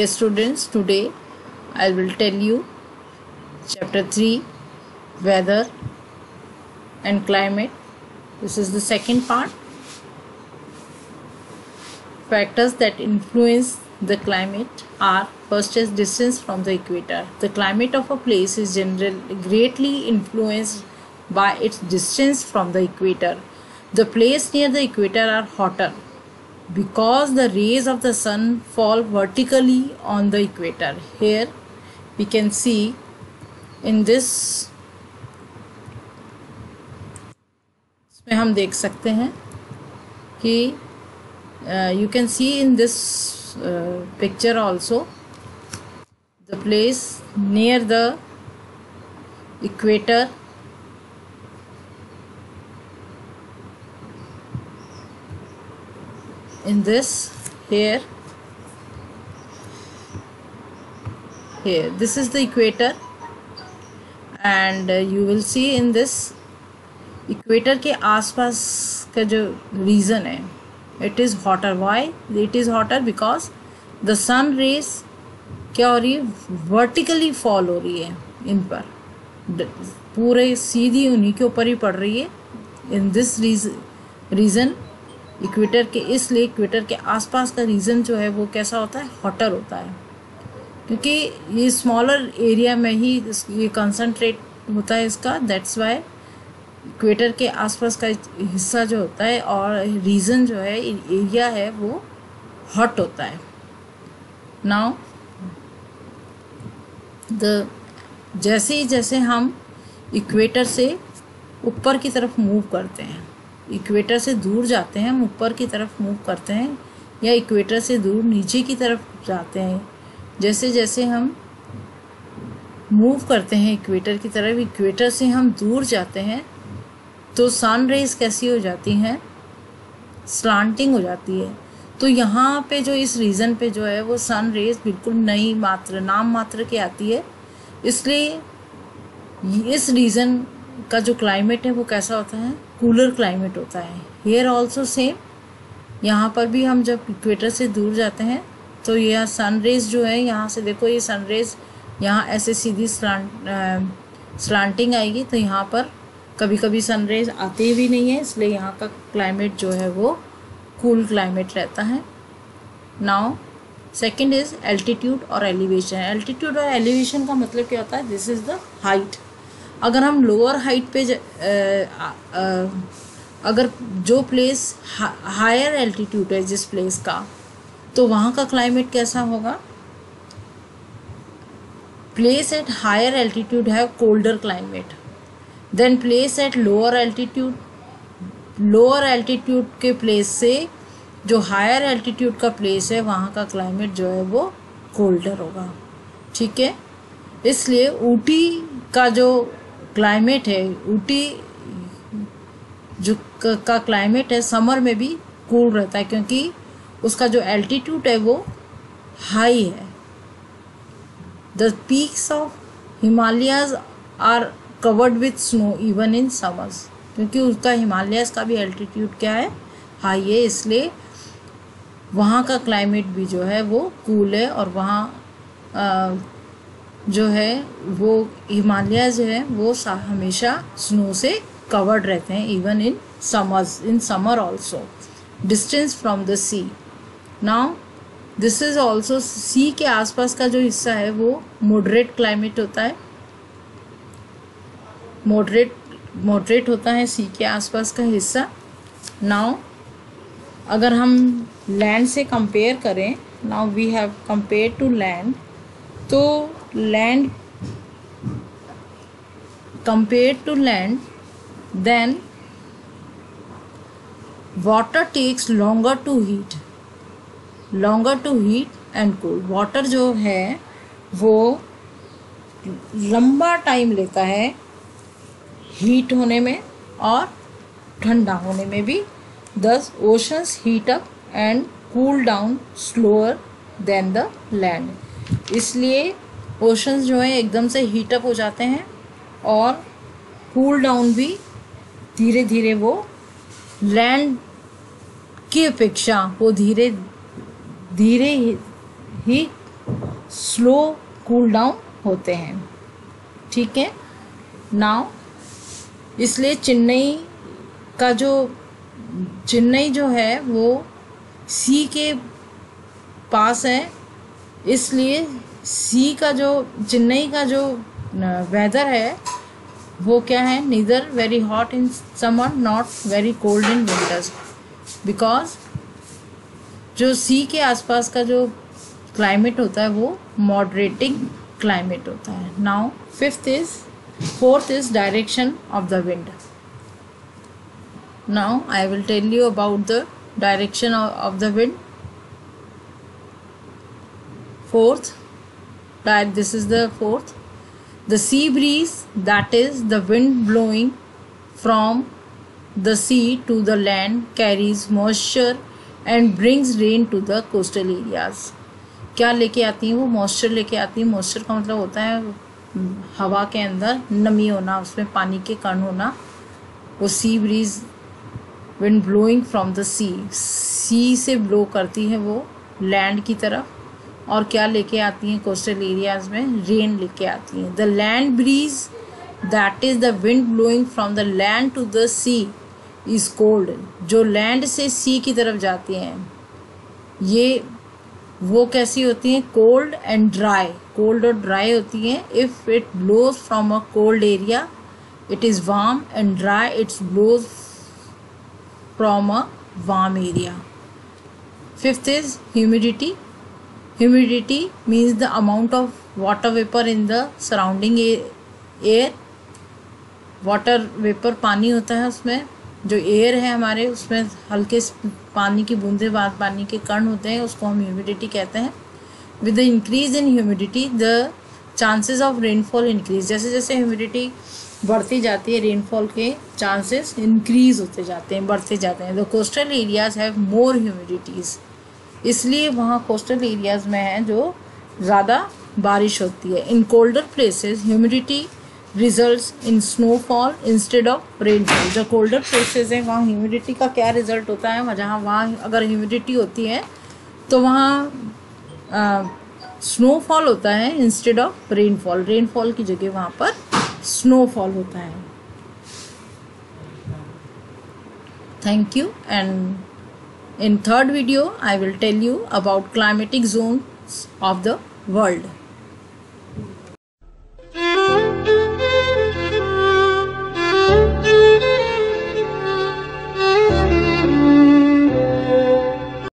Dear students, today I will tell you chapter 3 Weather and Climate. This is the second part. Factors that influence the climate are first is distance from the equator. The climate of a place is generally greatly influenced by its distance from the equator. The place near the equator are hotter because the rays of the sun fall vertically on the equator. Here we can see in this इसमें हम देख सकते हैं कि you can see in this picture also the place near the equator in this here. Here. This is the equator. And uh, you will see in this equator के आसपास का जो रीज़न है it is hotter why it is hotter because the sun rays क्या हो रही है? Vertically fall हो रही है इन पर. पूरे सीधी उन्हीं के ऊपर ही पड़ रही है. इन दिस रीज़न इक्वेटर के, इसलिए इक्वेटर के आसपास का रीजन जो है वो कैसा होता है? हॉटर होता है। क्योंकि ये स्मॉलर एरिया में ही ये कंसनट्रेट होता है इसका। दैट्स वाई इक्वेटर के आसपास का हिस्सा जो होता है और रीजन जो है एरिया है वो हॉट होता है। नाउ द जैसे ही जैसे हम इक्वेटर से ऊपर की तरफ़ मूव करते हैं इक्वेटर से दूर जाते हैं, हम ऊपर की तरफ़ मूव करते हैं, या इक्वेटर से दूर नीचे की तरफ़ जाते हैं। जैसे जैसे हम मूव करते हैं इक्वेटर की तरफ़, इक्वेटर से हम दूर जाते हैं तो सन रेज कैसी हो जाती हैं? स्लांटिंग हो जाती है। तो यहाँ पे जो इस रीज़न पे जो है, वो सन रेज बिल्कुल नई मात्र, नाम मात्र की आती है। इसलिए इस रीज़न का जो क्लाइमेट है वो कैसा होता है? कूलर क्लाइमेट होता है। हेयर ऑल्सो सेम यहाँ पर भी हम जब इक्वेटर से दूर जाते हैं तो यह सन रेज जो है, यहाँ से देखो ये सन रेज यहाँ ऐसे सीधी स्लांट आएगी तो यहाँ पर कभी कभी सन रेज आते भी नहीं है, इसलिए यहाँ का क्लाइमेट जो है वो कूल क्लाइमेट रहता है। नाउ सेकेंड इज़ एल्टीट्यूड और एलिवेशन एल्टीट्यूड और एलिवेशन का मतलब क्या होता है? दिस इज़ द हाइट अगर हम लोअर हाइट पे ज, आ, आ, अगर जो प्लेस हायर एल्टीट्यूड है जिस प्लेस का तो वहाँ का क्लाइमेट कैसा होगा? प्लेस एट हायर एल्टीट्यूड है colder climate than place at lower altitude lower altitude के प्लेस से जो हायर एल्टीट्यूड का प्लेस है वहाँ का क्लाइमेट जो है वो कोल्डर होगा. ठीक है? इसलिए ऊटी का जो क्लाइमेट है, ऊटी जो का क्लाइमेट है समर में भी कूल रहता है क्योंकि उसका जो एल्टीट्यूड है वो हाई है। The peaks of Himalayas are covered with snow even in summers क्योंकि उसका हिमालयस का भी एल्टीट्यूड क्या है? हाई है, इसलिए वहाँ का क्लाइमेट भी जो है वो कूल है और वहाँ जो है, वो हिमालय जो है, वो हमेशा स्नो से कवर्ड रहते हैं even in summers in summer also distance from the sea now this is also sea के आसपास का जो हिस्सा है, वो मॉडरेट क्लाइमेट होता है. मॉडरेट मॉडरेट होता है सी के आसपास का हिस्सा. नाउ अगर हम लैंड से कंपेयर करें now we have compare to land तो land compared to land then water takes longer to heat longer to heat and cool water जो है वो लंबा टाइम लेता है हीट होने में और ठंडा होने में भी दस oceans heat up and cool down slower than the land इसलिए ओशंस जो है, एकदम से हीटअप हो जाते हैं और कूल डाउन भी धीरे धीरे वो लैंड की अपेक्षा वो धीरे धीरे ही स्लो कूल डाउन होते हैं। ठीक है? नाउ इसलिए चेन्नई का जो, चेन्नई जो है, वो सी के पास है, इसलिए सी का जो, चेन्नई का जो वेदर है, वो क्या है? Neither very hot in summer not very cold in winters because जो सी के आसपास का जो क्लाइमेट होता है, वो मॉडरेटिंग क्लाइमेट होता है. Now fifth is fourth is direction of the wind now I will tell you about the direction of the wind fourth that this is the fourth the sea breeze that is the wind blowing from the sea to the land carries moisture and brings rain to the coastal areas क्या लेके आती हैं वो moisture लेके आती हैं moisture का मतलब होता है हवा के अंदर नमी होना उसमें पानी के कण होना वो sea breeze wind blowing from the sea sea से ब्लो करती है वो लैंड की तरफ़ और क्या लेके आती हैं कोस्टल एरियाज़ में? रेन लेके आती हैं। The land breeze that is the wind blowing from the land to the sea is cold जो लैंड से सी की तरफ़ जाती हैं, ये, वो कैसी होती हैं? कोल्ड एंड ड्राई कोल्ड और ड्राई होती हैं। If it blows from a cold area it is warm and dry it's blows from a warm area fifth is humidity humidity means the amount of water vapor in the surrounding air. Water vapour पानी होता है उसमें। जो air है हमारे, उसमें हल्के पानी की बूंदे बाद पानी के कण होते हैं, उसको हम ह्यूमिडिटी कहते हैं। With the increase in humidity the chances of rainfall increase जैसे जैसे ह्यूमिडिटी बढ़ती जाती है रेनफॉल के चांसेस इंक्रीज होते जाते हैं, बढ़ते जाते हैं। The coastal areas have more humidities इसलिए वहाँ कोस्टल एरियाज़ में है जो ज़्यादा बारिश होती है। In colder places humidity result in snowfall instead of rainfall जो कोल्डर प्लेसेस हैं, वहाँ ह्यूमिडिटी का क्या रिज़ल्ट होता है? जहाँ वहाँ अगर ह्यूमिडिटी होती है तो वहाँ स्नोफॉल होता है इंस्टेड ऑफ़ रेनफॉल रेनफॉल की जगह वहाँ पर स्नोफॉल होता है। Thank you and In third video, I will tell you about climatic zones of the world.